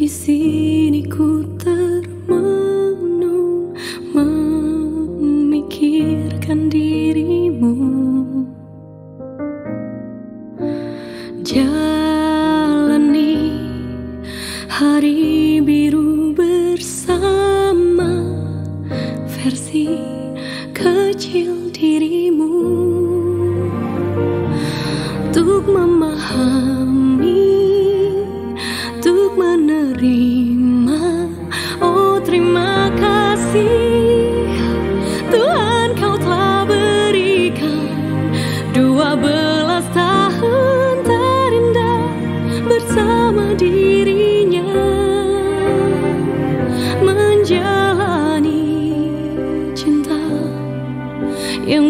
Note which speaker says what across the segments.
Speaker 1: Di sini ku termenung memikirkan dirimu. Jalani hari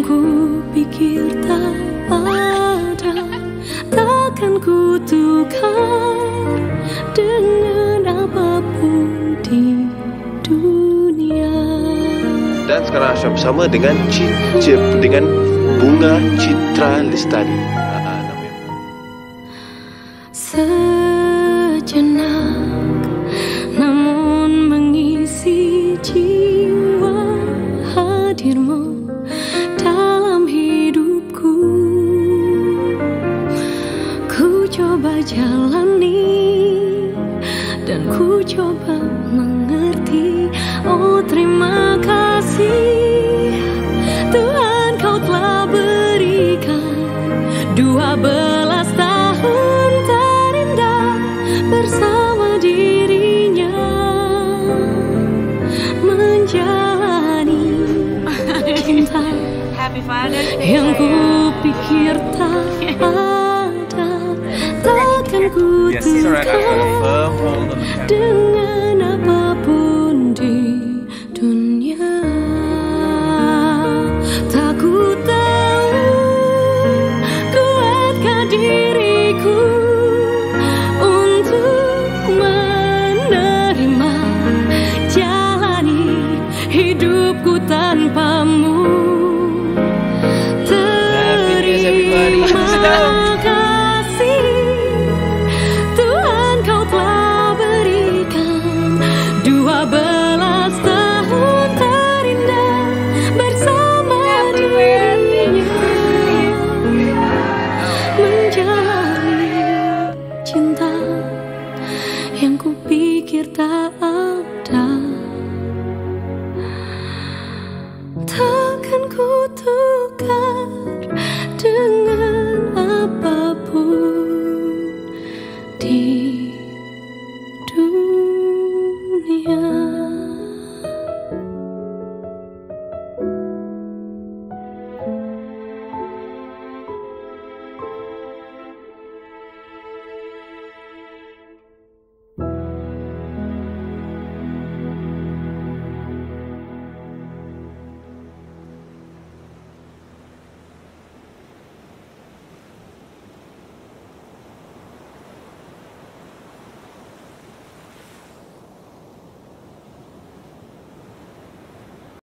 Speaker 1: Yang ku pikir tak ada Takkan ku tukar Dengan apa pun di dunia
Speaker 2: Dan sekarang Asyam bersama dengan Cip dengan Bunga Citra Lestari. Ah,
Speaker 1: jalani dan ku coba mengerti Oh terima kasih Tuhan kau telah berikan Dua belas tahun terindah bersama dirinya Menjalani cinta
Speaker 3: Happy Father's Day.
Speaker 1: yang ku pikir tak ku dengan apa
Speaker 4: pun di dunia.
Speaker 1: Tak
Speaker 4: ku tahu kuatkah diriku untuk
Speaker 1: menerima jalani hidupku tanpamu. sky.